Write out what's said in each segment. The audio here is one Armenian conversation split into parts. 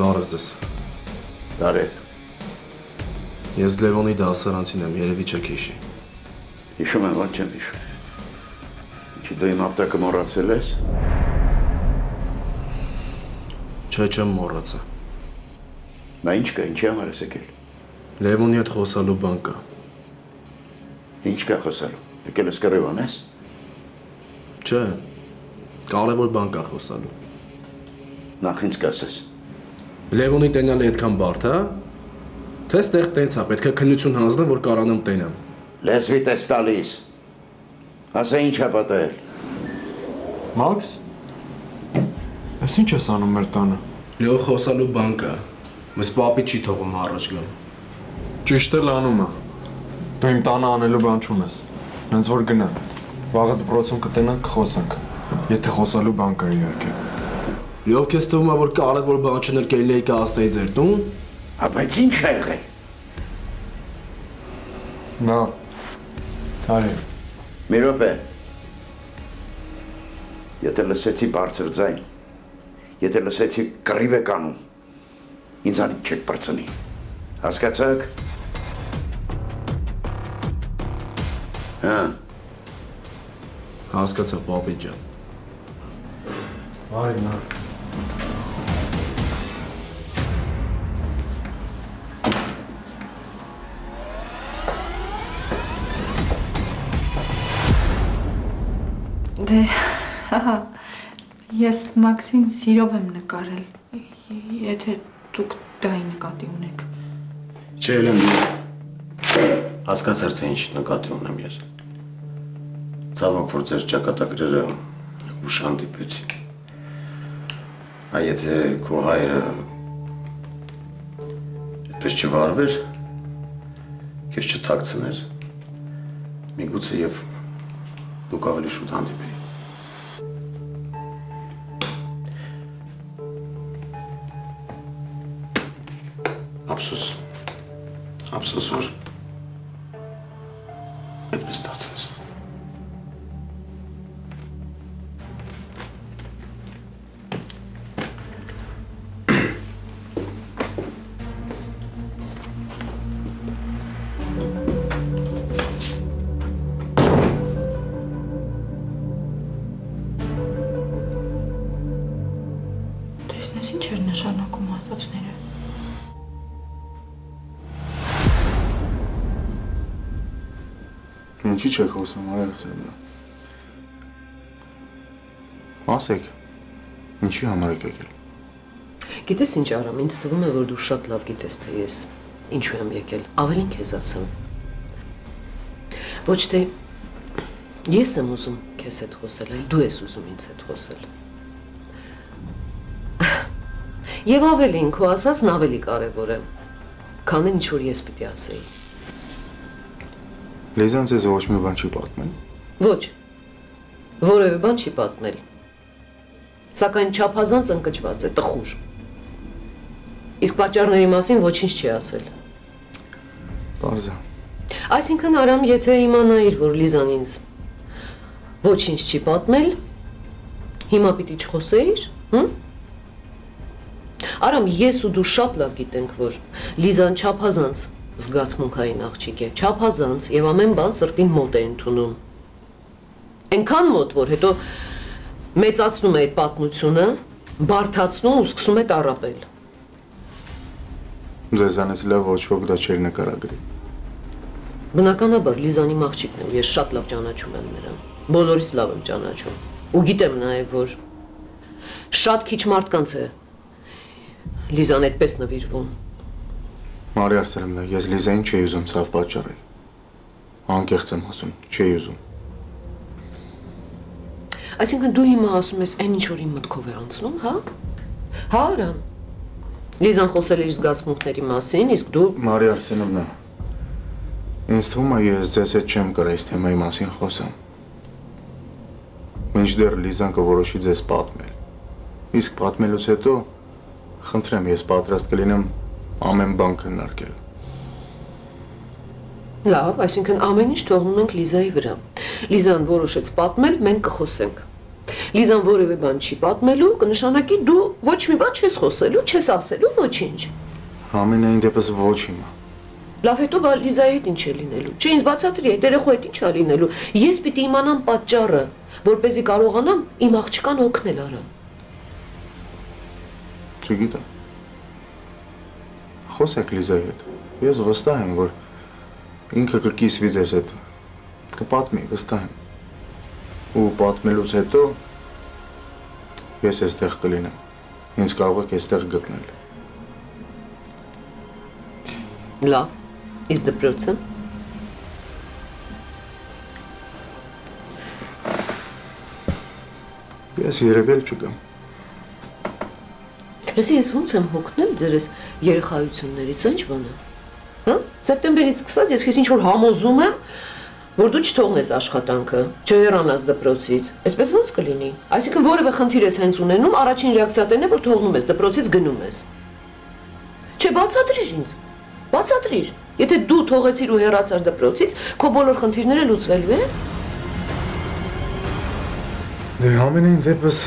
Լարս ես։ Բարև։ Ես Լևոնի դասարանցին եմ, երևի չեք հիշի։ Հիշում եմ, ոնց չեմ հիշում։ Ինչի դու իմ ապտակը մոռացել ես։ Չէ, չեմ մոռացա։ Նա ինչ կա, ինչի համար ես եկել։ Լևոնի հետ խոսալու բան կա։ Ինչ կա խոսալու։ Եկել ես կռիվանես։ Չէ։ Կարևոր բան կա խոսալու։ Նախ ինձ կասես։ Լևոնի տենալը այդքան բարդ է, հա? Թե ստեղ տենց է, պետք է քննություն հանձնեմ, որ կարանամ տենամ։ Լեզվիտ ես տալիս։ Ասա ինչ է պատահել։ Մաքս։ Ես ինչ ես անում մեր տանը։ Լեո խոսալու բան կա։ Մս պապի չի թողում առաջ գամ։ Ճիշտ էլ անում է։ Դու իմ տանը անելու բան չունես։ Հենց որ գնա։ Վաղը դպրոցում կտենանք կխոսանք։ Եթե խոսալու բան կա իհարկե։ Լեով քեզ թվում է, որ կարևոր բան չներկայել էի կհաստայի ձեր տուն։ բայց ինչ է եղել։ Նա։ Արի։ Մի րոպե։ Եթե լսեցի բարձր ձայն, եթե լսեցի կռիվ է կանում, ինձանից չեք բրցնի։ Հասկացաք։ Հա, Հասկացա, պապի ջան։ Արի նա։ Դե, հա, ես Մաքսին սիրով եմ նկարել, եթե դուք դա նկատի ունեք։ Չէ, Էլեն, հասկացար, թե ինչ նկատի ունեմ ես։ Ցավոք, որ ձեր ճակատագրերը ուշ հանդիպեցին։ Այ եթե քո հայրը այդպես չվարվեր, քեզ չթաքցներ, միգուցե եւ դուք ավելի շուտ հանդիպեի։ Ափսոս։ Ափսոս որ Ինչի՞ չեք խոսում, այացել նա։ Ասեք, ինչի համար եք եկել։ Գիտես ինչ արամ, ինձ թվում է, որ դու շատ լավ գիտես, թե ես ինչու եմ եկել։ Ավելին քեզ ասեմ։ Ոչ թե ես եմ ուզում քեզ հետ խոսել, այլ դու ես ուզում ինձ հետ խոսել։ Եվ ավելին քո ասածն ավելի կարևոր է, քան ինչ որ ես պիտի ասեի։ Լեզան ձեզ ոչ մի բան չի պատմել։ Ոչ։ Որևէ բան չի պատմել։ Սակայն չափազանց ընկճված է, տխուր։ Իսկ պատճառների մասին ոչինչ չի ասել։ Պարզա։ Այսինքն Արամ, եթե իմանայիր, որ Լիզան ինձ ոչինչ չի պատմել, հիմա պիտի չխոսեիր, հմ? Արամ, ես ու դու շատ լավ գիտենք, որ Լիզան չափազանց զգացմունքային աղջիկ է, չափազանց եւ ամեն բան սրտին մոտ է ընդունում։ Այնքան մոտ, որ հետո մեծացնում է այդ պատմությունը, բարթացնում ու սկսում է տարապել։ Ձեզանից լավ ոչ ոք դա չէր նկարագրի։ Բնականաբար Լիզանի աղջիկն եմ, ես շատ լավ ճանաչում եմ նրան։ Բոլորից լավ եմ ճանաչում։ Ու գիտեմ նաև, որ շատ քիչ մարդկանց է Լիզան այդպես նվիրվում։ Մարի Արսենովնա, ես Լիզային չէի ուզում ցավ պատճառել։ Անկեղծ եմ ասում, չէի ուզում։ Այսինքն դու հիմա ասում ես այն ինչ որ իմ մտքով է անցնում, հա? Հա, Արամ։ Լիզան խոսել է իր զգացմունքների մասին, իսկ դու Մարի Արսենովնա, ինձ թվում է ես ձեզ հետ չեմ կարող այս թեմայի մասին խոսամ։ Մինչդեռ Լիզան կորոշի ձեզ պատմել։ Իսկ պատմելուց հետո խնդրեմ, ես պատրաստ կլինեմ ամեն բան քննարկել։ լավ, այսինքն ամեն ինչ թողնում ենք Լիզայի վրա։ Լիզան որոշեց պատմել, մենք կխոսենք։ Լիզան որևէ բան չի պատմելու, կնշանակի դու ոչ մի բան չես խոսելու, չես ասելու ոչինչ։ Ամենայն դեպս ոչ հիմա։ Լավ, հետո բա Լիզայի հետ ինչ է լինելու։ Չէ, ինձ բացատրի, այդ երեխու հետ ինչ է լինելու։ Ես պիտի իմանամ պատճառը, որ เป զի կարողանամ իմ աղջկան օգնել արա։ Չգիտեմ։ Խոսեք Լիզայի հետ։ Ես վստահ եմ, որ ինքը կկիսվի ձեզ հետ։ Կպատմի, վստահ եմ։ Ու պատմելուց հետո ես այստեղ կլինեմ։ Ինձ կարող եք այստեղ գտնել։ Լավ։ Իսկ դպրոցը։ Ես երևել չգամ։ Լսի, ես ոնց եմ հոգնել ձեր այս երեխայություններից, ինչ բան է։ Հա? Սեպտեմբերից սկսած ես քեզ ինչ որ համոզում եմ, որ դու չթողնես աշխատանքը, չհեռանաս դպրոցից։ Այսպես ոնց կլինի։ Այսինքն որևէ խնդիր ես հենց ունենում, առաջին ռեակցիան է, որ թողնում ես դպրոցից գնում ես։ Չէ, բացատրիր ինձ։ Բացատրիր։ Եթե դու թողեցիր ու հեռացար դպրոցից, քո բոլոր խնդիրները լուծվելու են։ Դե ամենայն դեպս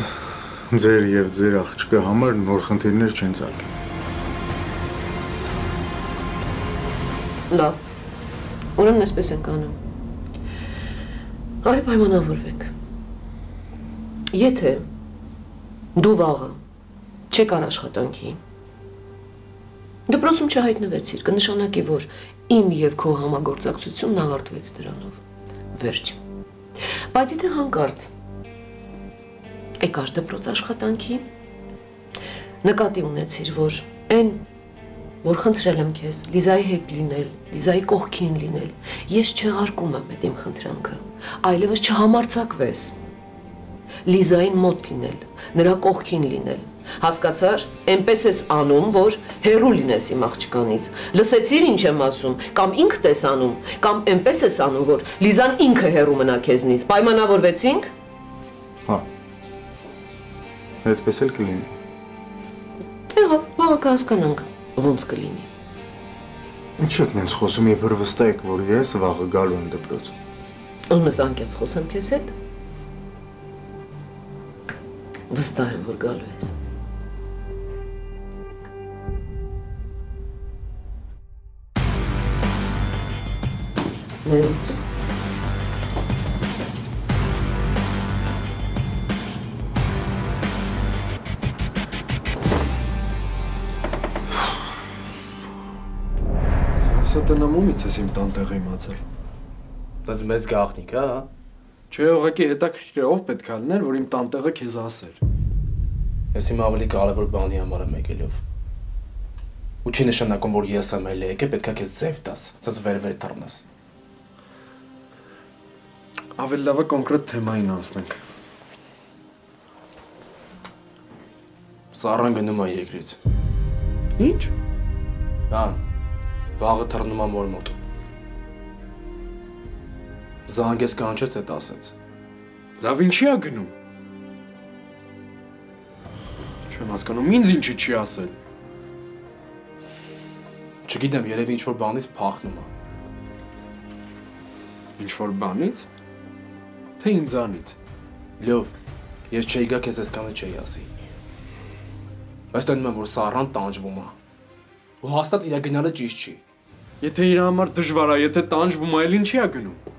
ձեր եւ ձեր աղջկա համար նոր խնդիրներ չեն ցակի։ Լավ։ Ուրեմն այսպես ենք անում։ Արի պայմանավորվենք։ Եթե դու վաղը չեկար աշխատանքի, դպրոցում չհայտնվեցիր, կնշանակի, որ իմ եւ քո համագործակցությունն ավարտվեց դրանով։ Վերջ։ Բայց եթե հանկարծ եկար դպրոց աշխատանքի, նկատի ունեցիր, որ այն որ խնդրել եմ քեզ Լիզայի հետ լինել, Լիզայի կողքին լինել։ Ես չեղարկում եմ այդ իմ խնդրանքը, այլևս չհամարցակվես։ Լիզային մոտ լինել, նրա կողքին լինել։ Հասկացար, այնպես ես անում, որ հերու լինես իմ աղջկանից։ Լսեցիր ինչ եմ ասում, կամ ինքդ ես անում, կամ այնպես ես անում, որ Լիզան ինքը հերու մնա քեզնից։ Պայմանավորվեցինք։ Հա։ Այդպես էլ կլինի։ Եղա, բաղը կհասկանանք ոնց կլինի։ Ինչ եք նենց խոսում, երբ վստահ եք, որ ես վաղը գալու եմ դպրոց։ Ուզում ես անկեղծ խոսեմ քեզ հետ։ Վստահ եմ, որ գալու ես։ Ներողություն։ Ասա տնամումից ես իմ տանտեղը իմացել։ Դες մեծ գաղտնիք, հա։ Չէ, ուղղակի հետաքրքիր է, ով պետք է լիներ, որ իմ տանտեղը քեզ ասեր։ Ես իմ ավելի կարևոր բանի համար եմ եկելով։ Ու չի նշանակում, որ ես եմ էլ եկե, պետքա քեզ ձև տաս, ցած վեր-վեր թռնես։ Ավելի լավ է կոնկրետ թեմային անցնենք։ Սառան գնում է երկրից։ Ինչ։ Հա։ Վաղը թռնում է մոր մոտ։ Զանգես կանչեց այդ ասեց։ Լավ ինչի է գնում։ Չեմ հասկանում, ինձ ինչի չի ասել։ Չգիտեմ, երևի ինչ որ բանից փախնում է։ Ինչ որ բանից։ Թե ինձանից։ Լավ, ես չէի գա քեզ այսքանը չէի ասի։ Բայց տենում եմ, որ Սառան տանջվում է։ Ու հաստատ իր գնալը ճիշտ չի։ Եթե իր համար դժվար է, եթե տանջվում է, այլ ինչի է գնում։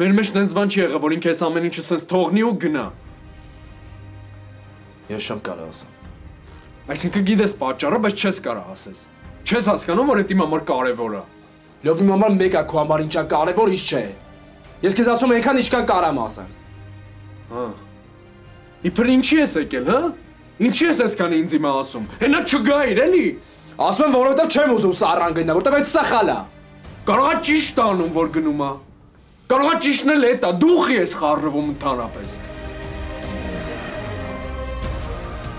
Մեր մեջ տենց բան չի եղել, որ ինքը այս ամեն ինչը սենց թողնի ու գնա։ Ես չեմ կարող ասեմ։ Այսինքն գիտես պատճառը, բայց չես կարող ասես։ Չես հասկանում, որ դա իմ համար կարևոր է։ Լավ իմ համար մեկ է քո համար ինչա կարևոր ինչ չէ։ Ես քեզ ասում եմ այնքան ինչքան կարամ ասեմ։ Հա։ Իբր ինչի ես եկել, հա։ Ինչի ես այսքան ինձ իմա ասում։ Հենա չգայր, էլի։ Ասում եմ, որովհետև չեմ ուզում Սառան գնա, որովհետև այդ սխալ է։ Կարողա ճիշտ անում, որ գնում է։ Կարողա ճիշտն էլ էտա, դուխի ես խառնվում ընդհանրապես։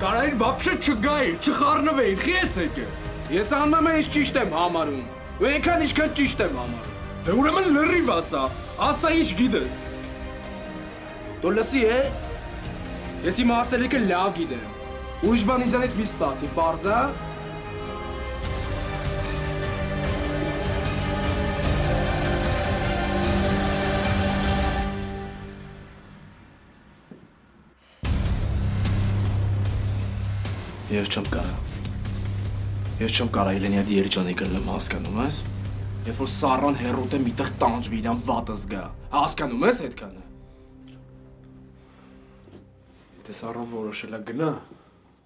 Կարայր բապշը չգայի, չխառնվեի, խի ես եկել։ Ես անում եմ ինչ ճիշտ եմ համարում։ Ու այնքան ինչքան ճիշտ եմ համարում։ Դե ուրեմն լրիվ ասա, ասա ինչ գիտես։ Դու լսի է։ Ես իմ ասելիքը լավ գիտեմ։ Ուրիշ բան ինձանից մի սպասի, բարձա։ Ես չեմ կարա։ Ես չեմ կարա Էլենիադի երջանի գնեմ հասկանում ես։ Երբ որ Սառան հերոտ է միտեղ տանջվի իրան վատը զգա։ Հասկանում ես այդքանը։ Եթե Սառան որոշել է գնա,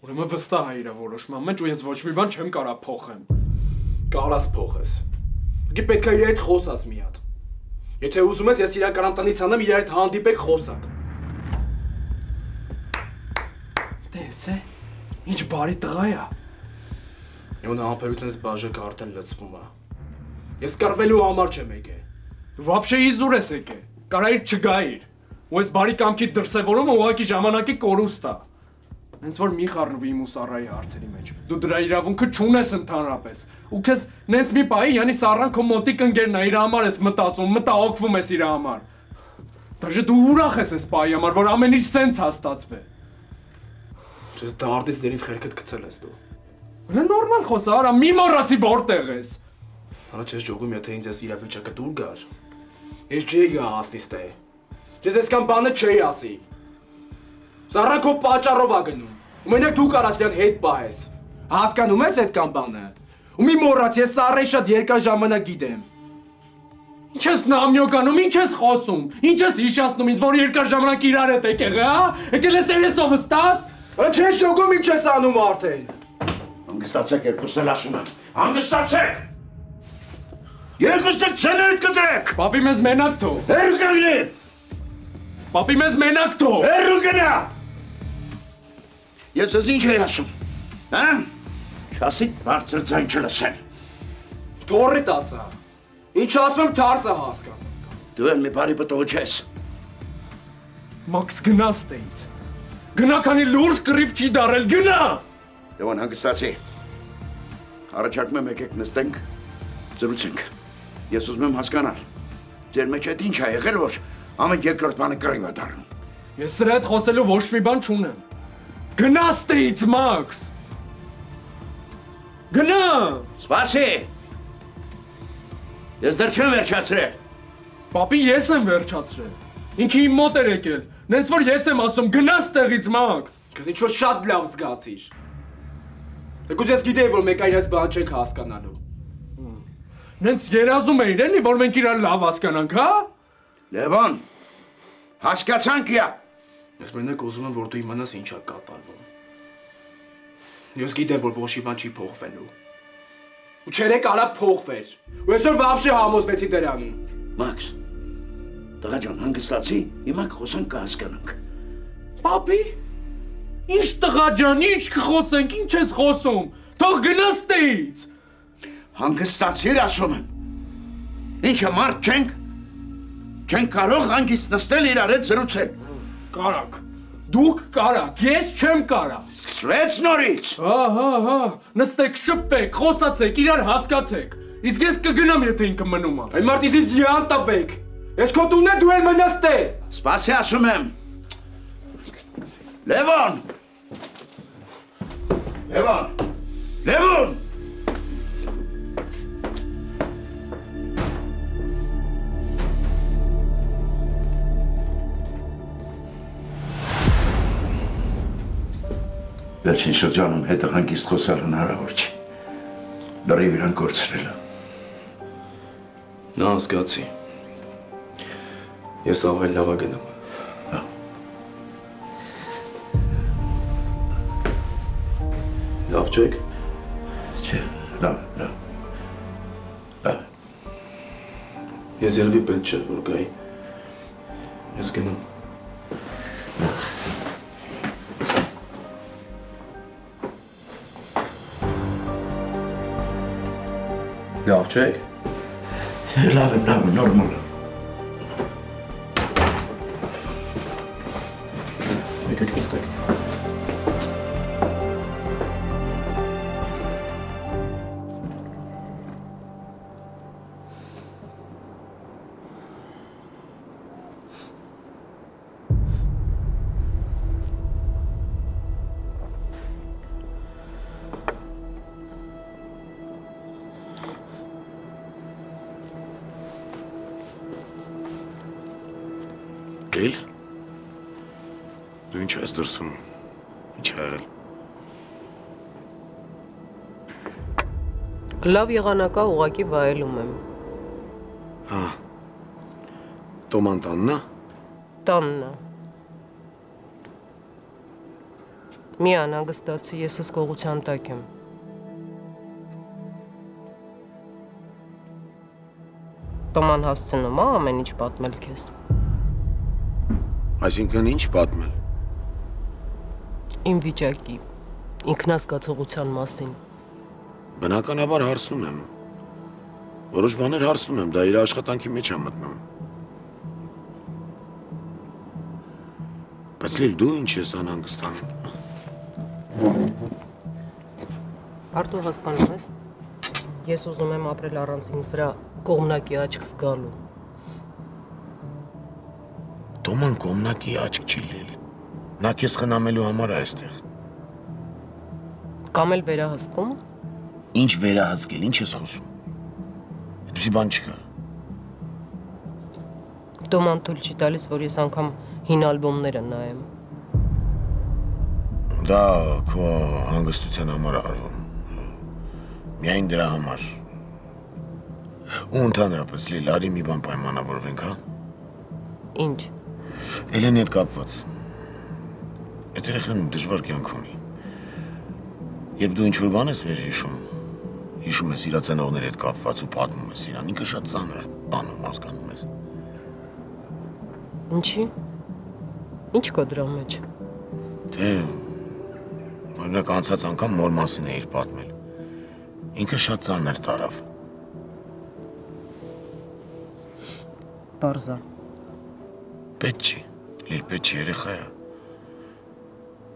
ուրեմն վստահ է իր որոշման մեջ ու ես ոչ մի բան չեմ կարա փոխեմ։ Կարաս փոխես։ Գե պետք է իր հետ խոսած մի հատ։ Եթե ուզում ես, ես իրան կարամ տնից անեմ, իր հետ հանդիպեք խոսակ։ Տես է։ Ինչ բարի տղա է։ Յոնա համբերությունս բաժակը արդեն լցվում է։ Ես կռվելու համար չեմ եկել։ Դու вообще իզուր ես եկե։ Կարայր չգայիր։ Ու այս բարի կամքի դրսևորումը ուղակի ժամանակի կորուստ է։ Հենց որ մի խառնվի իմ ու Սառայի հարցերի մեջ։ Դու դրա իրավունքը չունես ընդհանրապես։ Ու քեզ նենց մի պայի, յանի Սառան քո մոտիկ ընկերն է, իր համար ես մտածում, մտահոգվում ես իր համար։ Դաժե դու ուրախ ես այս պայի համար, որ ամեն ինչ սենց հաստատվե։ Չես դարտից դերիվ խելքդ գցել ես դու։ Նա նորմալ խոսա, արա մի մոռացի որտեղ ես։ Հələ չես ճոգում, եթե ինձ այս իրավիճակը դուր գար։ Ես չէի գա աստիս տե։ Ես այսքան բանը չէի ասի։ Սառակո պատճառով ա գնում։ Ու մենակ դու կարաս իրան հետ պահես։ Հասկանում ես այդքան բանը։ Ու մի մոռաց, ես Սառեն շատ երկար ժամանակ գիտեմ։ Ինչ ես նամյոկանում, ինչ ես խոսում։ Ինչ ես հիշացնում ինձ, որ երկար ժամանակ իրար հետ եկել, հա? Եկել ես երեսով ստաս։ Հələ չես ճոգում, ինչ ես անում արդեն։ Հանգստացեք երկուսն էլ ասում եմ։ Հանգստացեք։ Երկուսը ցեներդ կտրեք։ Պապի մեզ մենակ թող։ Հերու կանգնի։ Պապի մեզ մենակ թող։ Հերու գնա։ Ես ես ինչ եմ ասում։ Հա? Շասի բարձր ձայն չլսեն։ Թորիտ ասա։ Ինչ ասում դարձա հասկանում։ Դու էլ մի բարի պտող չես։ Մաքս գնաս տեից։ Գնա քանի լուրջ կռիվ չի դարել, գնա։ Եվան հանգստացի։ Առաջարկում եմ եկեք նստենք, զրուցենք։ Ես ուզում եմ հասկանալ։ Ձեր մեջ այդ ինչ ա եղել, որ ամեն երկրորդ բանը կռիվ է դառնում։ Ես սրա հետ խոսելու ոչ մի բան չունեմ։ Գնաս տեից, Մաքս։ Գնա։ Սպասի։ Ես դեռ չեմ վերջացրել։ Պապի ես եմ վերջացրել։ Ինքը իմ մոտ էր եկել։ Նենց որ ես եմ ասում, գնաս տեղից, Մաքս։ Քեզ ինչ որ շատ լավ զգացիր։ Դեքուզ ես գիտեի, որ մեկ այրած բան չեք հասկանալու։ Նենց երազում էիր էլի, որ մենք իրար լավ հասկանանք, հա? Լևոն, հասկացանք յա։ Ես մենակ ուզում եմ, որ դու իմանաս ինչա կատարվում։ Ես գիտեմ, որ ոչ մի բան չի փոխվելու։ Ու չերե կարա փոխվեր։ Ու այսօր վաբշե համոզվեցի դրանին։ Մաքս։ Տղա ջան, հանգստացի, հիմա կխոսանք կհասկանանք։ Պապի։ Ինչ տղա ջան, ինչ կխոսենք, ինչ ես խոսում։ Թող գնաս տեից։ Հանգստացիր ասում եմ։ Ինչը մարդ չենք։ Չենք կարող հանգիստ նստել իրար հետ զրուցել։ Կարակ։ Դուք կարակ, ես չեմ կարա։ Սկսվեց նորից։ Հա, հա, հա։ Նստեք, շփվեք, խոսացեք, իրար հասկացեք։ Իսկ ես կգնամ, եթե ինքը մնում է։ Այն մարդից յան տվեք։ Ես քո տունն է դու էլ մնաս տե։ Սպասի ասում եմ։ Լևոն։ Լևոն։ Լևոն։ Վերջին շրջանում հետը հանգիստ խոսալ հնարավոր չի։ Լրիվ իրան կորցրել է։ Նա զգացի։ Ես ավել լավա գնամ։ Լավ չեք։ Չէ, լավ, լավ։ Լավ։ Ես ելվի պետք չէ որ գայի։ Ես գնամ։ Լավ չեք։ Լավ եմ, լավ եմ, նորմալ եմ։ Լավ եղանակա ուղակի վայելում եմ։ Հա։ Տոման տանն է։ Տաննա։ Մի անհանգստացի, ես գողության տակ եմ։ Տոման հասցնում է ամեն ինչ պատմել քեզ։ Այսինքն ինչ պատմել։ Իմ վիճակի, ինքնասկացողության մասին։ Բնականաբար հարցնում եմ։ Որոշ բաներ հարցնում եմ, դա իր աշխատանքի մեջ է մտնում։ Բայց լիլ դու ինչ ես անհանգստանում։ Արդու հասկանում ես։ Ես ուզում եմ ապրել առանց ինձ վրա կողմնակի աչք զգալու։ Տոման կոմնակի աչք չի լիլ։ Նա քեզ խնամելու համար այստեղ։ Կամ էլ վերահսկում։ Ինչ վերահսկել, ինչ ես խոսում։ Այդպեսի բան չկա։ Տոման թույլ չի տալիս, որ ես անգամ հին ալբոմները նայեմ։ Դա քո հանգստության համար արվում։ Միայն դրա համար։ Ու ընդհանրապես լիլ, արի մի բան պայմանավորվենք, հա։ Ինչ։ Էլենի հետ կապված։ Այդ երեխան դժվար կյանք ունի։ Երբ դու ինչ-որ բան ես վերհիշում, հիշում ես իր ծնողների հետ կապված ու պատմում ես իրան, ինքը շատ ծանր է բանում, հասկանում ես։ Ինչի։ Ինչ կա դրա մեջ։ Թե օրինակ անցած անգամ մոր մասին է իր պատմել։ Ինքը շատ ծանր տարավ։ Բարզա։ Պետք չի։ Լիլ պետք չի երեխա է։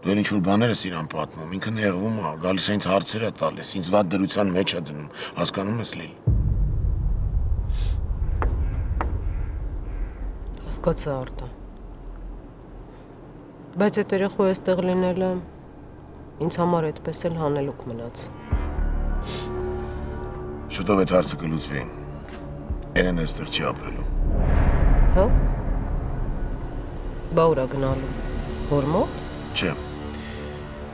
Դու ինչ որ բաներ ես իրան պատմում, ինքը նեղվում է, գալիս է ինձ հարցեր է տալիս, ինձ վատ դրության մեջ է դնում, հասկանում ես լիլ։ Հասկացա արդա։ Բայց այդ երեխու այստեղ լինելը ինձ համար այդպես էլ հանելուկ մնաց։ Շուտով այդ հարցը կլուծվի։ Երեն այստեղ չի ապրելու։ Հա։ Բա ուրա գնալու։ Որ մոտ։ Չէ։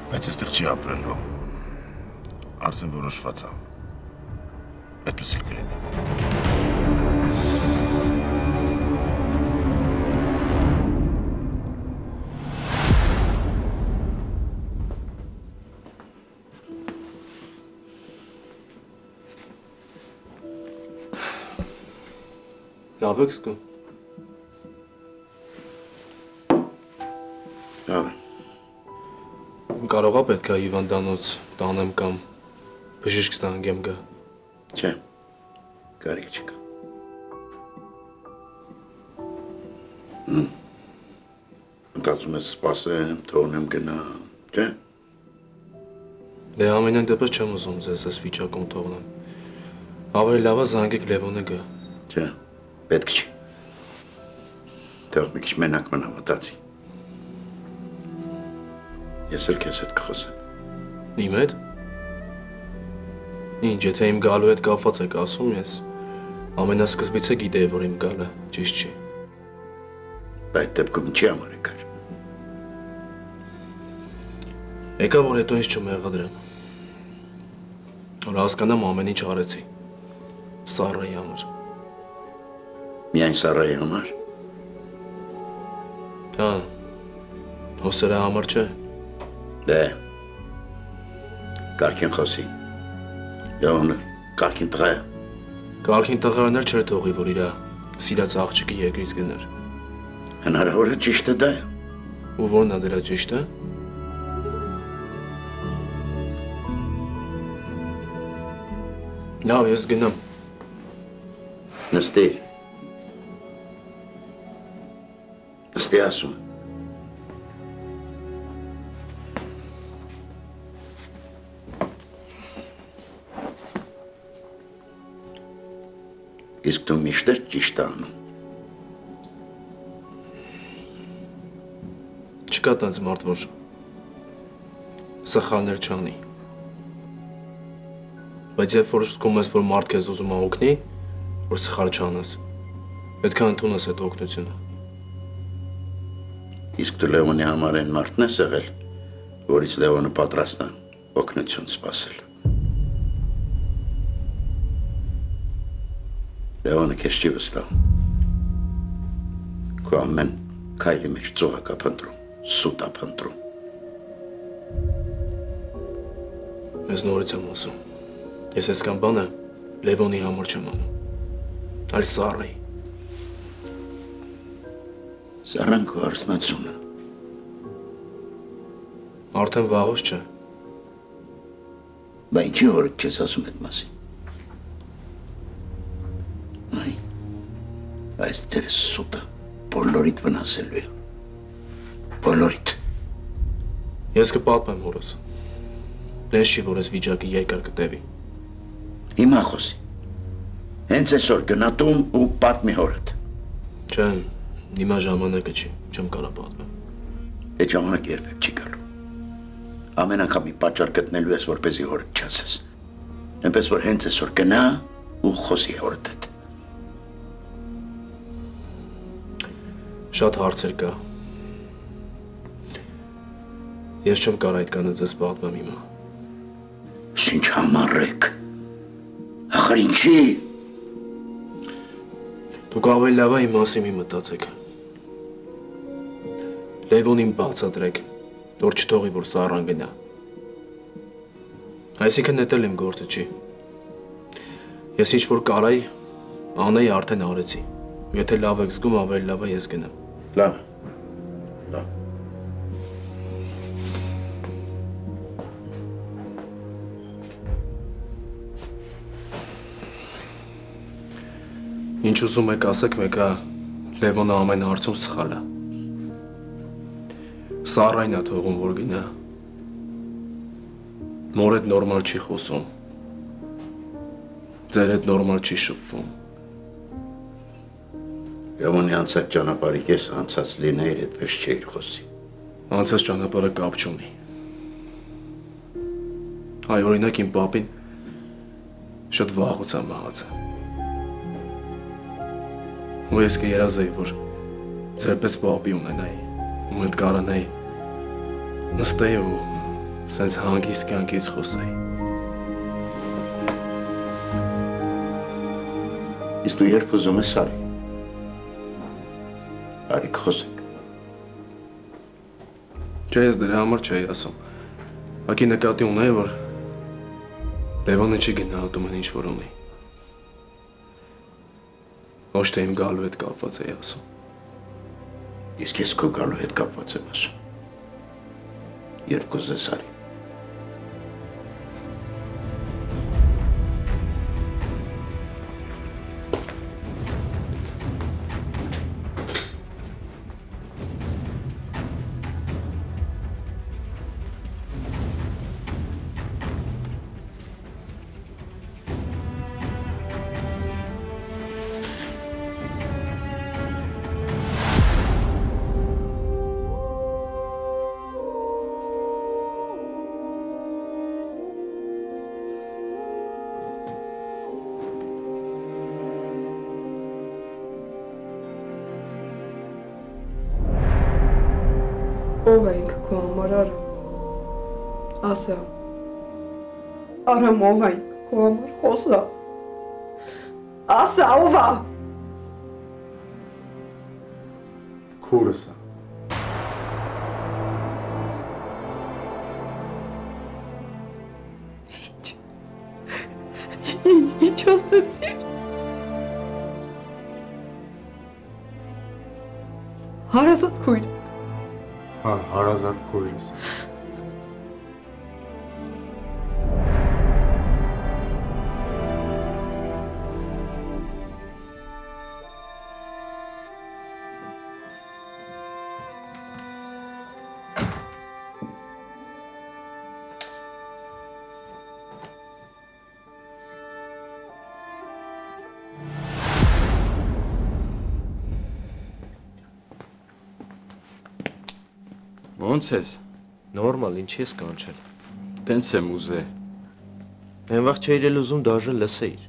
Բայց այստեղ չի ապրելու։ Արդեն որոշված է։ Այդպես էլ կլինի։ Լավ եք զգում։ Հա, Կարողա պետքա հիվանդանոց տանեմ կամ բժիշկ ստանգեմ գա։ չէ։ Կարիք չկա։ Մտածում ես սպասեմ, թողնեմ գնա, չէ։ Դե ամենայն դեպս չեմ ուզում ձեզ այս վիճակում թողնեմ։ Ավելի լավ է զանգեք Լևոնը գա։ Չէ, պետք չի։ Թող մի քիչ մենակ մնա մտածի։ Ես էլ քեզ հետ կխոսեմ։ Իմ հետ։ Ինչ, եթե իմ գալու հետ կապված եք ասում, ես ամենասկզբից է գիտեի, որ իմ գալը ճիշտ չի։ Բայց դեպքում ինչի համար եկար։ Եկա որ հետո ինձ չմեղադրեմ։ Որ հասկանամ ամեն ինչ արեցի։ Սարայի համար։ Միայն Սարայի համար։ Հա։ Հոսերա համար չէ։ Դե։ Կարքին խոսի։ Լեոնը կարքին տղա է։ Կարգին տղաներ չէր թողի, որ իրա սիրած աղջիկի երկրից գներ։ Հնարավոր է ճիշտը դա Ու որն է դրա ճիշտը։ Լավ, ես գնամ։ Նստիր։ Նստի ասում։ դու միշտ էլ ճիշտ անում։ Չկա տանց մարդ, որ սխալներ չանի։ Բայց երբ որ զգում ես, որ մարդ քեզ ուզում է օգնի, որ սխալ չանաս, պետք է ընդունես այդ օգնությունը։ Իսկ դու Լևոնի համար այն մարդն ես եղել, որից Լևոնը պատրաստ է օգնություն սպասել։ Լևոնը քեզ չի վստահում։ Քո ամեն քայլի մեջ ծողակա փնտրում, սուտա փնտրում։ Ես նորից եմ ասում։ Ես այսքան բանը Լևոնի համար չեմ անում։ Այլ Սարայի։ Սառան քո արսնացումը։ Արդեն վաղուց չէ։ Բա ինչի հորդ չես ասում այդ մասին։ այս ձեր սուտը բոլորիդ վնասելու է։ Բոլորիդ։ Ես կպատմեմ հորս։ Դες չի, որ ես վիճակի երկար կտևի։ Հիմա խոսի։ Հենց այսօր գնատում ու պատմի հորդ։ Չէ, հիմա ժամանակը չի, չեմ կարա պատմեմ։ Այդ ժամանակ երբեք չի գալու։ Ամեն անգամ մի պատճառ գտնելու ես, որպեսզի հորդ չասես։ Այնպես որ հենց այսօր գնա ու խոսի հորդ հետ։ Շատ հարցեր կա։ Ես չեմ կարող այդքանը ձեզ պատմեմ հիմա։ Ինչ համառեք։ Ախր ինչի։ Դուք ավելի լավ է իմ մասին մի մտածեք։ Լևոնին բացատրեք, որ չթողի, որ սառան գնա։ Այսինքն նետել իմ գործը չի։ Ես ինչ որ կարայի, անեի արդեն արեցի։ Եթե լավ եք զգում, ավելի լավ է ես գնամ։ Լավ։ Լավ։ Ինչ ուզում եք ասեք, մեկը Լևոնը ամեն հարցում սխալ է։ Սառայն է թողում, որ գնա։ Մոր հետ նորմալ չի խոսում։ Ձեր հետ նորմալ չի շփվում։ Լևոնի անցած ճանապարհի կես անցած լինեիր այդպես չէիր խոսի։ Անցած ճանապարհը կապ չունի։ Այ օրինակ իմ պապին շատ վաղուց է մահացել։ Ու ես կերազեի, որ ձերպես պապի ունենայի, ու հետ կարանայի նստեի ու սենց հանգիստ կյանքից խոսեի։ Իսկ դու երբ ուզում ես արի։ Արի խոսեք։ Չէ, ես դրա համար չէի ասում։ Ակի նկատի ունեի, որ Լևոնը չի գնահատում այն ինչ որ ունի։ Ոչ թե իմ գալու հետ կապված էի ասում։ Իսկ ես քո գալու հետ կապված եմ ասում։ Երբ կուզես Արամ ով է ինքը քո համար խոսա։ Ասա ով է։ Քուրս է։ Ինչ ասացիր։ Հարազատ քույր։ Հա, հարազատ քույրս։ Ոնց ես։ Նորմալ, ինչի ես կանչել։ Տենց եմ ուզե։ Այն վաղ չէիր էլ ուզում դաժե լսեիր։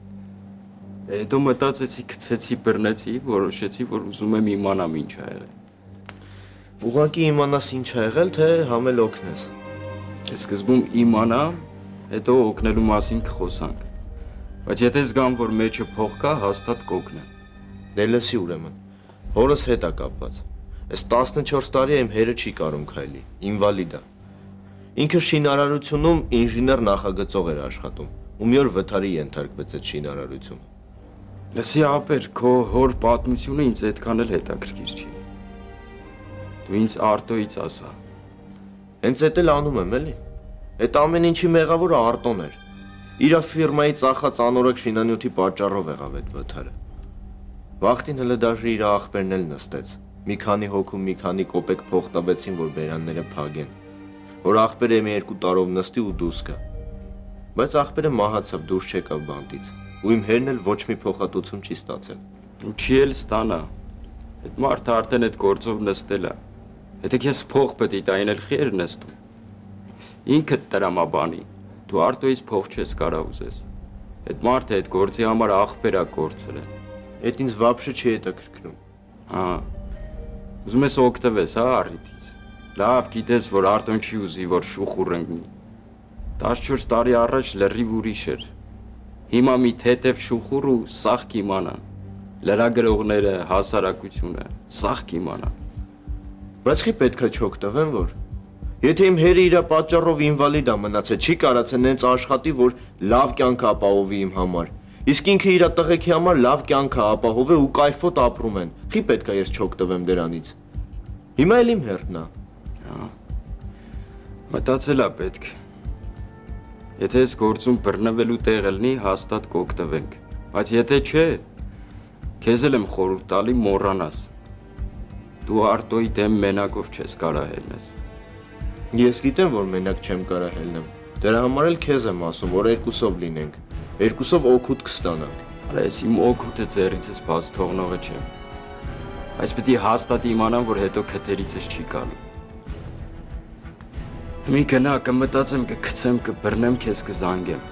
Հետո մտածեցի, գցեցի, բռնեցի, որոշեցի, որ ուզում եմ իմանամ ինչ ա եղել։ Ուղղակի իմանաս ինչ ա եղել, թե համել օգնես։ Սկզբում իմանամ, հետո օգնելու մասին կխոսանք։ Բայց եթե զգամ, որ մեջը փող կա, հաստատ կօգնեմ։ Դե լսի ուրեմն։ Հորս հետ է կապված։ Այս 14 տարի իմ հերը չի կարում քայլի, ինվալիդ է։ Ինքը շինարարությունում ինժեներ նախագծող էր աշխատում, ու մի օր վթարի ենթարկվեց այդ շինարարությունը։ Լսի ապեր, քո հոր պատմությունը ինձ այդքան էլ հետաքրքիր չի։ Դու ինձ արտոից ասա։ Հենց էդ էլ անում եմ, էլի։ Այդ ամեն ինչի մեղավորը Արտոն էր։ Իրա ֆիրմայի ծախած անորակ շինանյութի պատճառով եղավ այդ վթարը։ Վախտին հələ դաժե իր աղբերն էլ նստեց։ Մի քանի հոգու մի քանի կոպեկ փող տվեցին, որ բերանները փագեն։ Որ աղբերը մի երկու տարով նստի ու դուրս գա։ Բայց աղբերը մահացավ, դուրս չեկավ բանտից։ Ու իմ հերն էլ ոչ մի փոխհատուցում չի ստացել։ Ու չի էլ ստանա։ Այդ մարդը արդեն այդ գործով նստել է։ Եթե քեզ փող պետք է տային էլ խեր նստում։ Ինքդ տրամաբանի։ Դու արտոից փող չես կարա ուզես։ Այդ մարդը այդ գործի համար աղբերա կորցրել է։ Այդ ինձ վաբշե չի հետաքրքրում։ Հա։ Ուզում ես օգտվես, հա, առիթից։ Լավ, գիտես, որ Արտոն չի ուզի, որ շուխուր ընկնի։ 14 տարի առաջ լրիվ ուրիշ էր։ Հիմա մի թեթև շուխուր ու սաղ կիմանան։ Լրագրողները, հասարակությունը, սաղ կիմանան։ Բայց խի պետքա չօգտվեն, որ Եթե իմ հերը իր պատճառով ինվալիդ է մնացել, չի կարացել նենց աշխատի, որ լավ կյանք ապահովի իմ համար։ Իսկ ինքը իր տղեկի համար լավ կյանք է ապահով է ու կայֆոտ ապրում են։ Խի պետքա ես չօգտվեմ դրանից։ Հիմա էլ իմ հերն է։ Հա։ Մտածել է պետք։ Եթե այս գործում բռնվելու տեղ լինի, հաստատ կօգտվենք։ Բայց եթե չէ, քեզ էլ եմ խորհուրդ տալի մոռանաս։ Դու արտոյի դեմ մենակով չես կարա հելնես։ Ես գիտեմ, որ մենակ չեմ կարա հելնեմ։ Դրա համար էլ քեզ եմ ասում, որ երկուսով լինենք։ Երկուսով օգուտ կստանանք։ Արա ես իմ օգուտը ձեռիցս բաց թողնողը չեմ։ Պետք է հաստատ իմանամ, որ հետո քթերիցս չի գալու։ Մի գնա, կմտածեմ, կգցեմ, կբռնեմ քեզ կզանգեմ։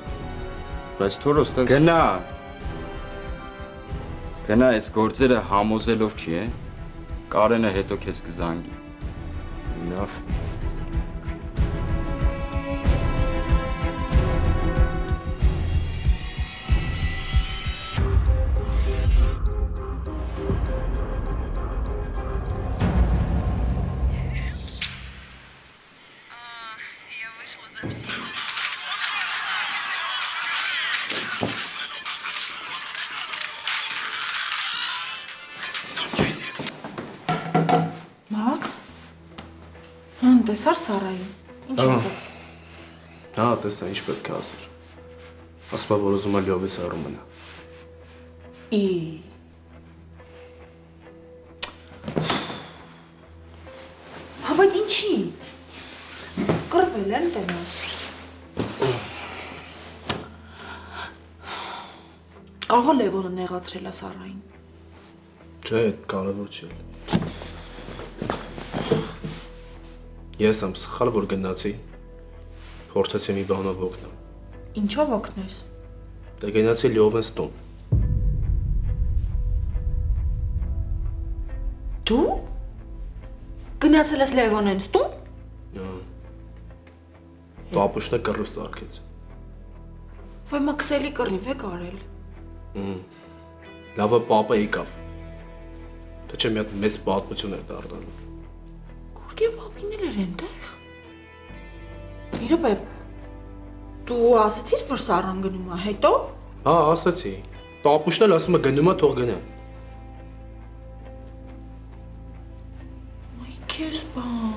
Բայց թորոս տենց Գնա։ Գնա, այս գործերը համոզելով չի, է։ Կարենը հետո քեզ կզանգի։ Լավ։ Մաքս։ տեսա, ինչ պետք է ասեր։ Ասպա որ ուզում է լյովից հեռու մնա։ Ի։ Հա, բայց ինչի։ Կռվել են տենաս։ Ահա Լևոնը նեղացրել է Սարային։ Չէ, կարևոր չի։ Ես եմ սխալ որ գնացի։ Փորձեցի մի բանով օգնել։ Ինչով օգնես։ Դե գնացի լյովենս տուն։ Դու գնացել ես Լևոնենց տուն։ Պապուշտը կռիվ սարքեց։ Ոյ մաքսելի կռիվ է կարել։ Լավը պապը եկավ։ Թե չէ մի հատ մեծ պատմություն էր դառնալու։ Գուրգեն պապին էլ էր այնտեղ։ Իրոք է դու ասացիր որ Սարան գնում է հետո։ Հա, ասացի։ Պապուշտն էլ ասում է գնում է, թող գնա։ Այ քեզ բան։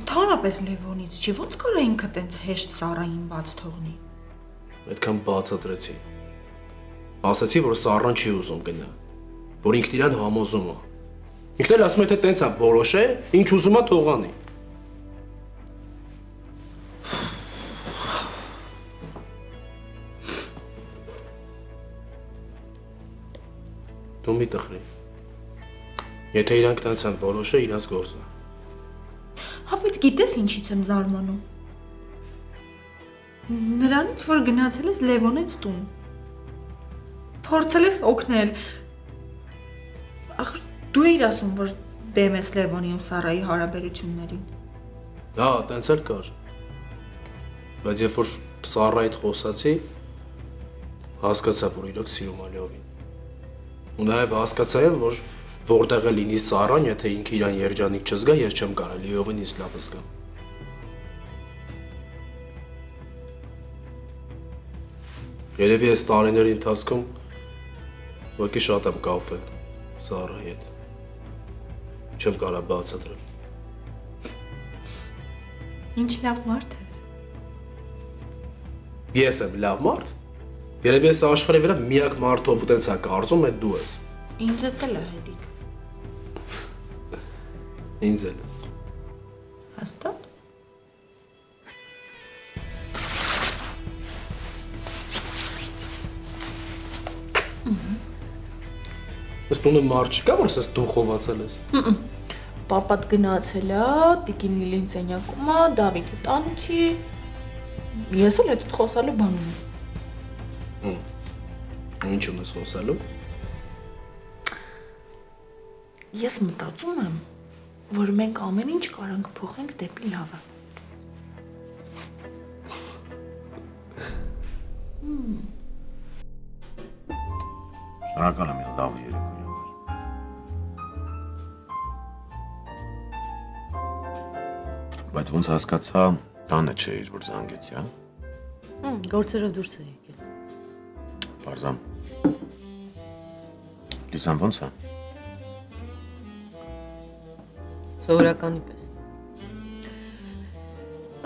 Ընդհանրապես Լևոնից չի ոնց կարա ինքը տենց հեշտ Սարային բաց թողնի։ Այդքան բացատրեցի։ Ասացի, որ Սառան չի ուզում գնա, որ ինքն իրան համոզում է։ Ինքն էլ ասում է թե տենց է որոշե, ինչ ուզում է թողանի։ Դու մի տխրի։ Եթե իրանք տենց են որոշե, իրանց գործը։ Հա բայց գիտես ինչից եմ զարմանում։ Նրանից որ գնացել ես Լևոնենց տուն։ Փորձել ես օգնել։ Ախ դու էիր ասում որ դեմ ես Լևոնի ու Սարայի հարաբերություններին։ Հա, տենց էլ կար։ Բայց երբ որ Սառայիդ խոսացի, Հասկացա, որ իրոք սիրում է Լևին։ Ու նաև հասկացա էլ, որ որտեղ է լինի Սարան, եթե ինքը իրան երջանիկ չզգա, ես չեմ կարող Լևին ինձ լավ զգամ։ Երևի այս տարիների ընթացքում ոքի շատ եմ կապվել Սարայի հետ։ Չեմ կարող բացատրել։ Ինչ լավ մարդ ես։ Ես եմ լավ մարդ։ Երևի այս աշխարհի վրա միակ մարդով ու տենց է կարծում է դու ես։ Ինձ էլ է հերիք։ Ինձ էլ։ Հաստատ։ Ըստ ունը մարդ չկա, որ ասես դու խովածել ես։ Պապատ գնացել է, Տիկին Լիլին սենյակում է, Դավիթը տանը չի։ Ես էլ այդ խոսալու բան ունեմ։ Ինչու՞ ես խոսալու։ Ես մտածում եմ, որ մենք ամեն ինչ կարանք փոխենք դեպի լավը։ Շնորհակալ եմ լավ համար։ Բայց ոնց հասկացա, տանը չէիր, որ զանգեցի, հա։ Հմ, գործերով դուրս է եկել։ Բարձամ։ Լիսան ոնց է։ Սովորականի պես։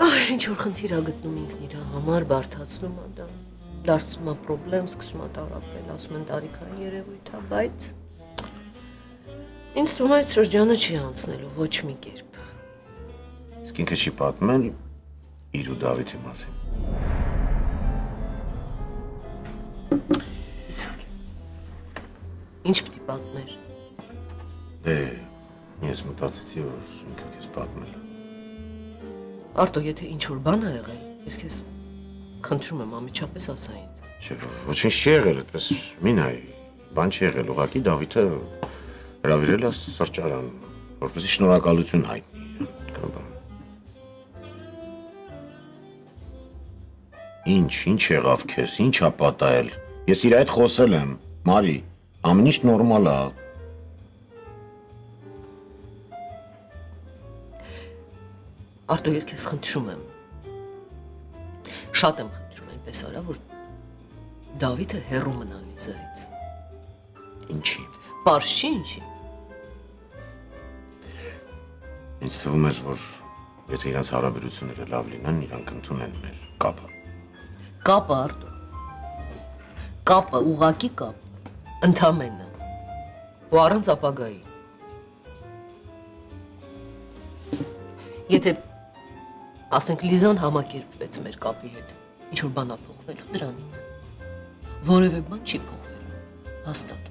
Այ, ինչ որ խնդիր ա գտնում ինքն իր համար, բարթացնում ա դա։ Դարձնում ա խնդրեմ, սկսում ա տարապել, ասում են տարիքային երևույթ ա, բայց ինձ թվում է այդ շրջանը չի անցնելու ոչ մի կերպ։ Իսկ ինքը չի պատմել իր ու Դավիթի մասին։ ինչ պիտի պատմեր։ Դե, ես մտածեցի, որ ինքը քեզ պատմել Արտո, եթե ինչ որ բան ա եղել, ես քեզ խնդրում եմ ամիջապես ասա ինձ։ Չէ, ոչինչ չի եղել, այդպես մի նայ։ Բան չի եղել, ուղղակի Դավիթը հravirել է սրճարան, որպեսզի շնորհակալություն հայտնի կամ բան։ Ինչ, ինչ եղավ քեզ, ինչ ա պատահել։ Ես իր հետ խոսել եմ, Մարի, ամեն ինչ նորմալ է։ Արտո, ես քեզ խնդրում եմ։ Շատ եմ խնդրում այնպես արա, որ Դավիթը հեռու մնա Լիզայից։ Ինչի։ Պարզ չի ինչի։ Ինձ թվում էր, որ եթե իրանց հարաբերությունները լավ լինեն, իրանք ընդունեն մեր կապը։ Կապը Արտո։ Կապը, ուղակի կապ։ Ընդամենը։ Ու առանց ապագայի։ Եթե ասենք Լիզան համակերպվեց մեր կապի հետ, ինչ որ բան ա փոխվելու դրանից։ Որևէ բան չի փոխվելու։ Հաստատ։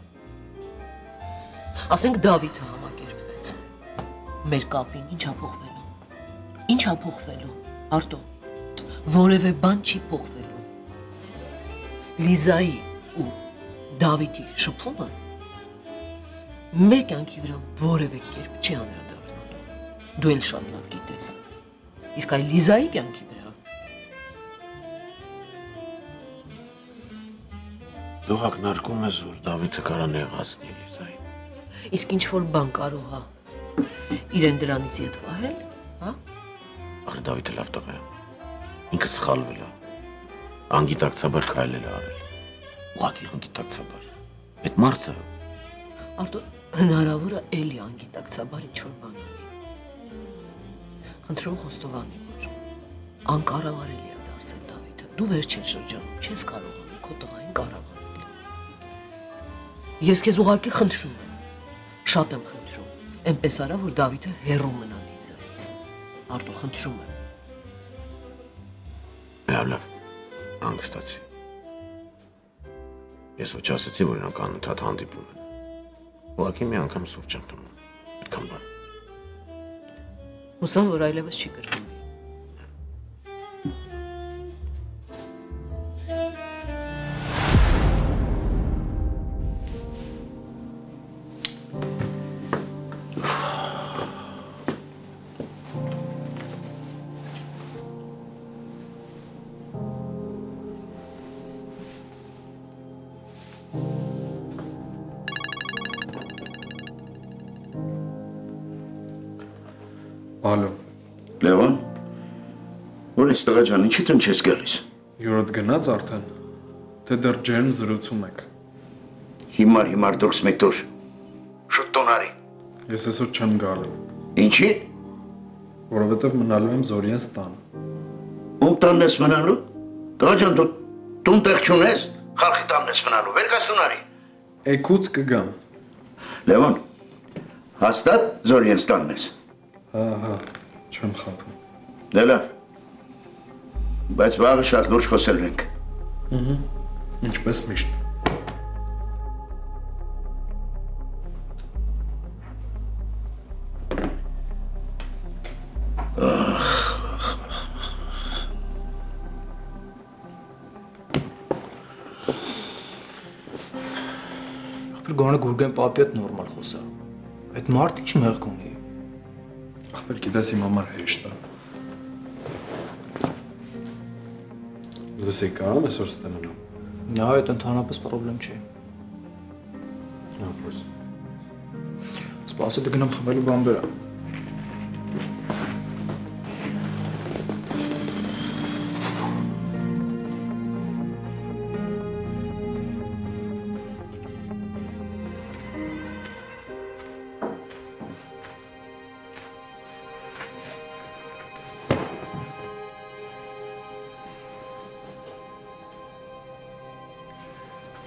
Ասենք Դավիթը համակերպվեց մեր կապին, ինչ ա փոխվելու։ Ինչ ա փոխվելու։ Արտո, որևէ բան չի փոխվելու։ Լիզայի Դավիթի շփումը մեր կյանքի վրա որևէ կերպ չի անդրադառնալու։ Դու էլ շատ լավ գիտես։ Իսկ այ Լիզայի կյանքի վրա Դու հակնարկում ես, որ Դավիթը կարա նեղացնի Լիզային։ իսկ ինչ որ բան կարող է իրեն դրանից ետ պահել, հա? Ախր Դավիթը լավ տղա է։ Ինքը սխալվել է։ Անգիտակցաբար քայլել է արել։ Ուղղակի անգիտակցաբար։ Այդ մարդը Արտո հնարավոր է էլի անգիտակցաբար ինչ որ բան անի։ Խնդրում խոստովանի, որ անկառավարելի է դարձել Դավիթը։ Դու վերջին շրջանում չես կարողանում քո տղային կառավարել։ Ես քեզ ուղակի խնդրում եմ։ Շատ եմ խնդրում։ Էնպես արա, որ Դավիթը հեռու մնա Լիզայից։ Արտո խնդրում եմ։ լավ լավ անգստացի։ Ես ոչ ասացի, որ իրանք անընդհատ հանդիպում են։ Ուղղակի մի անգամ սուրճ եմ տնում։ Այդքան բան։ Հուսամ, որ այլևս չի կրկնվի։ ջան, ինչի դեմ չես գալիս։ յուրոտ գնաց արդեն։ Թե դեռ ջերմ զրուցում եք։ Հիմար հիմար դուրս մեկ դուր։ Շուտ տուն արի։ Ես այսօր չեմ գալու, Ինչի։ որովհետև մնալու եմ Զորիենց տան։ Ում տանն ես մնալու։ Տղա ջան, դու տուն տեղ չունես։ Խալխի տանն ես մնալու։ Վեր կաս տուն արի։ Էկուց կգամ։ Լևոն։ Հաստատ Զորիենց տանն ես։ Ահա, չեմ խափում։ Դե լավ։ Բայց վաղը շատ լուրջ խոսելու ենք։ Ինչպես միշտ։ Ախպեր գոնե Գուրգեն պապի հետ նորմալ խոսա։ Այդ մարդ ինչ մեղք ունի։ Ախպեր գիտես իմ համար հեշտ է։ Լսի կարամ այսօր ստանանամ։ Նա այդ ընդհանրապես խնդրեմ չի։ Ապրես։ Սպասի դե գնամ խմելու բան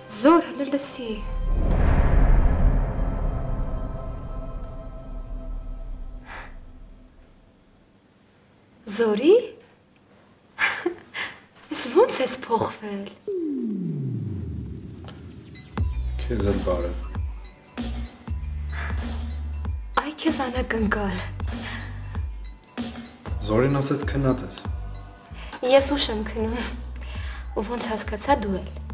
Զոր հələ լսի։ Զորի։ Ես ո՞նց ես փոխվել։ Քեզ էլ բարև։ Այ քեզ անակնկալ։ Զորին ասես քնած ես։ Ես ուշ եմ քնում։ Ու ոնց հասկացա դու էլ։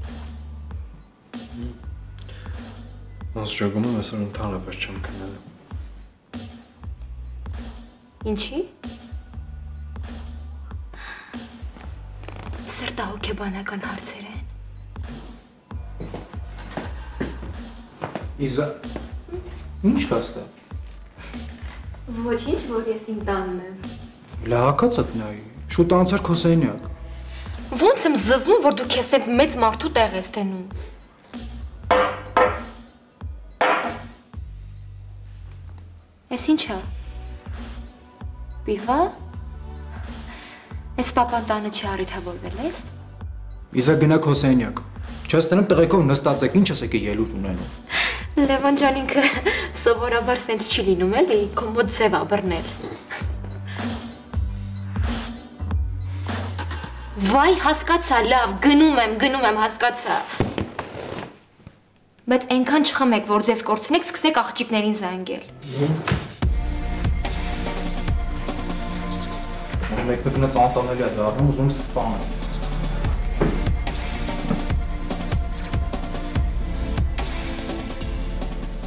Ոնց ճոգում եմ այսօր ընդհանրապես չեմ քնելու։ Ինչի։ Սրտա հոգեբանական հարցեր են։ Իզա Ինչ կաստա։ Ոչինչ, որ ես իմ տանն եմ։ Լահակացդ նայի։ Շուտ անցար քո սենյակ։ Ոնց եմ զզվում, որ դու քեզ տենց մեծ մարդու տեղ ես տենում։ Էս ի՞նչ է։ Պիվա։ Էս պապան տանը չի առիթավորվել ես։ Իզա գնա քո սենյակ։ Չես տնեմ տղեկով նստած եք, ինչ եկե ելույթ ունենում։ Լևոն ջան ինքը սովորաբար սենց չի լինում էլի, քո մոտ ձև ա բռնել։ Վայ, հասկացա, լավ, գնում եմ, գնում եմ, հասկացա։ Բայց այնքան չխմեք, որ ձեզ կորցնեք, սկսեք աղջիկներին զանգել։ Մեկ մեկնած անտանելի է դառնում, ուզում եմ սպանել։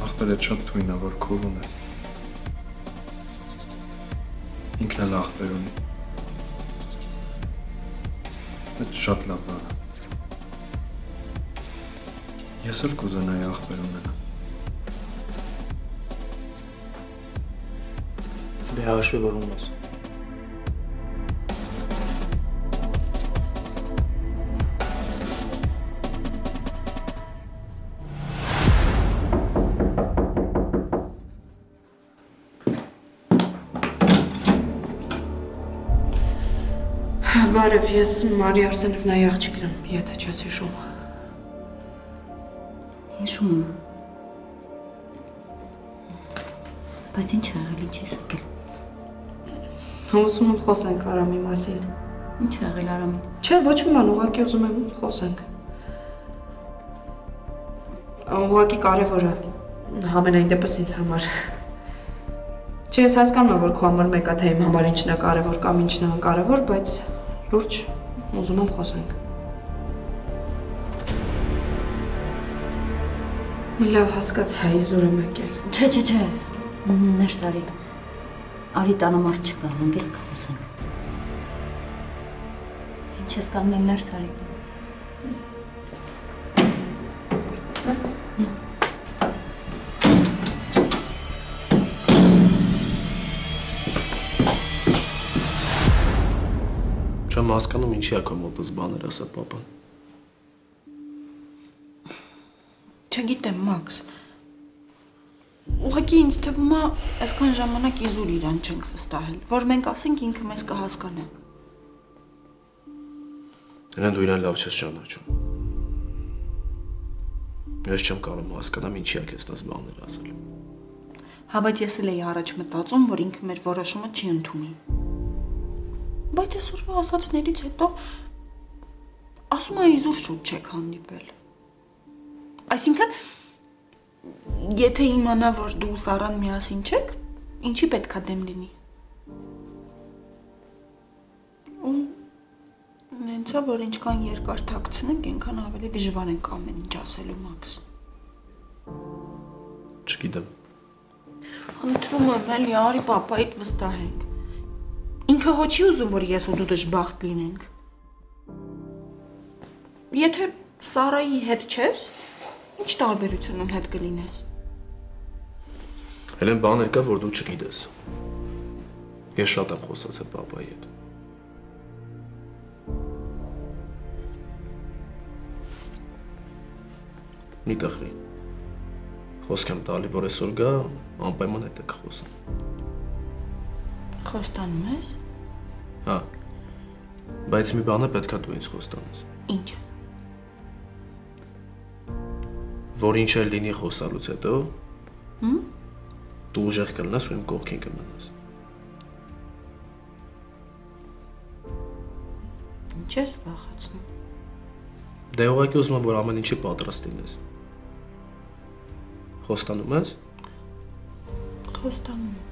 Ախպեր այդ շատ թույն է, որ քով ունե։ Ինքն էլ ախպեր ունի։ Այդ շատ լավ բան է։ Ես էլ կուզենայի ախպեր ունենալ։ Դե հաշվի որ ունես։ Բարև, ես Մարի Արսենովնայի աղջիկն եմ, եթե չես հիշում։ Հիշում եմ։ Բայց ինչ ա եղել, ինչ ես եկել։ Ուզում եմ խոսենք Արամի մասին։ Ինչ ա եղել Արամին։ Չէ, ոչ մի բան, ուղղակի ուզում եմ խոսենք։ Ուղղակի կարևոր է համենայն դեպս ինձ համար։ Չէ, ես հասկանում եմ, որ քո համար մեկա թե իմ համար ինչն է կարևոր կամ ինչն է անկարևոր, բայց լուրջ ուզում եմ խոսենք։ Մի լավ հասկացա, իզուր եմ եկել։ Չէ, չէ, չէ։ Ներս արի։ Արի տանը մարդ չկա, հանգիստ կխոսենք։ Ինչ ես կանգնել ներս արի։ Չեմ հասկանում ինչի է քո մոտս բաներ ասա papan։ Չգիտեմ, Մաքս։ Ուղղակի ինձ թվում է, այսքան ժամանակ իզուր իրան չենք վստահել, որ մենք ասենք ինքը մեզ կհասկանա։ Հենց դու իրան լավ չես ճանաչում։ Ես չեմ կարող հասկանամ ինչի է քեզ տես բաներ ասել։ Հա, բայց ես էլ էի առաջ մտածում, որ ինքը մեր որոշումը չի ընդունի։ Բայց այսօրվա ասածներից հետո ասում է իզուր շուտ չեք հանդիպել։ Այսինքն եթե իմանա, որ դու Սարան միասին չեք, ինչի պետքա դեմ լինի։ Ու նենցա, որ ինչքան երկար թաքցնենք, այնքան ավելի դժվար ենք ամեն ինչ ասելու Մաքս։ Չգիտեմ։ Խնդրում եմ, էլի արի papaիդ վստահենք։ Ինքը հո չի ուզում, որ ես ու դու դժբախտ լինենք։ Եթե Սարայի հետ չես, ինչ տարբերությունում հետ կլինես։ Հելեն բաներ կա, որ դու չգիտես։ Ես շատ եմ խոսացել papaի հետ։ Մի տխրի։ Խոսք եմ տալի, որ այսօր գա, անպայման հետ եք խոսում։ Խոստանում ես։ Հա։ Բայց մի բան է պետքա դու ինձ խոստանես։ Ինչ։ Որ ինչ էլ լինի խոսալուց հետո, Հմ։ դու ուժեղ կլնաս ու իմ կողքին կմնաս։ Ինչ ես վախացնում։ Դե ուղղակի ուզում եմ, որ ամեն ինչի պատրաստ լինես։ Խոստանում ես։ Խոստանում եմ։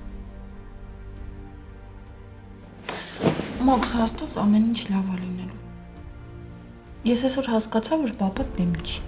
Մոքս հաստատ ամեն ինչ լավ է լինելու։ Ես այսօր հասկացա, որ papa դեմ չի։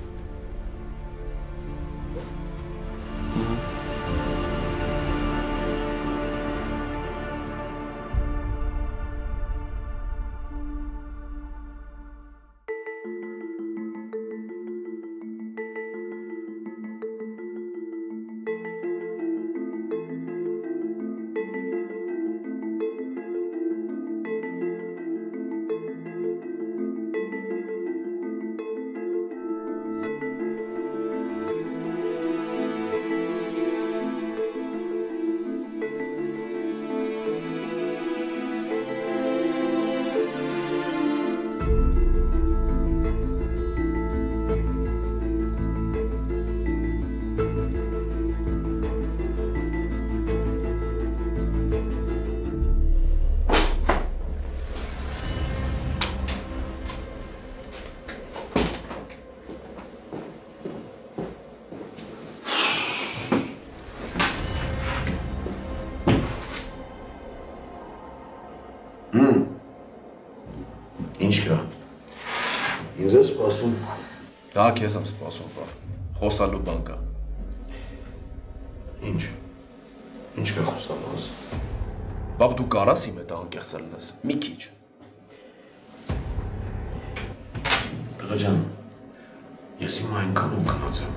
Դա քեզ եմ սպասում, բա։ Խոսալու բան կա։ Ինչ։ Ինչ կա խոսալու աս։ Բաբ դու կարաս իմ հետ անկեղծ լինես։ Մի քիչ։ Տղա ջան, ես հիմա այնքան հոգնած եմ,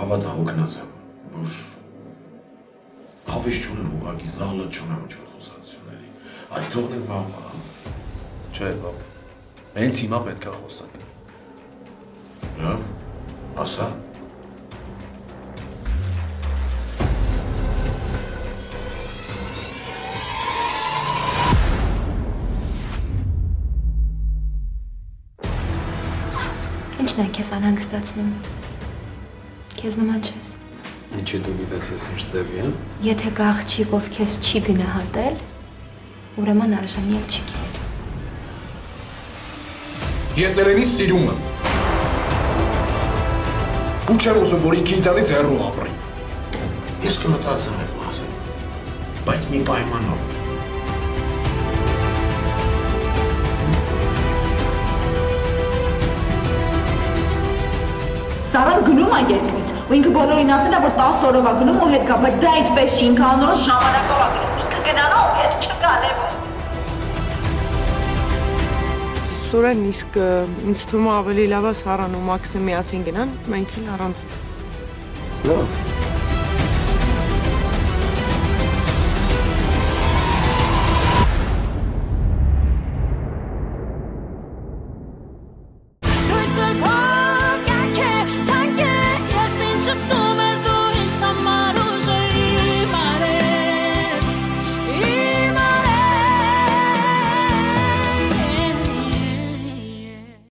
հավատա հոգնած եմ, որ հավես չունեմ ուղղակի զալը չունեմ ինչ խոսակցությունների։ Արի թողնենք վաղվա։ Չէ, բաբ։ Հենց հիմա պետքա խոսանք։ Լավ, ասա։ Ինչն է քեզ անհանգստացնում։ Քեզ նման չես։ Ինչի դու գիտես ես ինչ ձևի եմ։ Եթե կա աղջիկ, ով քեզ չի գնահատել, ուրեմն արժանի էլ չի քեզ։ Ես Էլենին սիրում եմ։ Ու չեմ ուզում, որ ինքը ինձանից հեռու ապրի։ Ես կմտածեմ այդ մասին, բայց մի պայմանով։ Սարան գնում է երկրից, ու ինքը բոլորին ասել է, որ 10 օրով է գնում ու հետ գա, բայց դա այդպես չի, ինքը անորոշ ժամանակով է գնում։ Ինքը գնանա ու հետ չգա, Լևոն։ Սուրեն, իսկ ինձ թվում ավելի լավ է Սարան ու Մաքսը միասին գնան, մենք էլ առանց։ Լավ։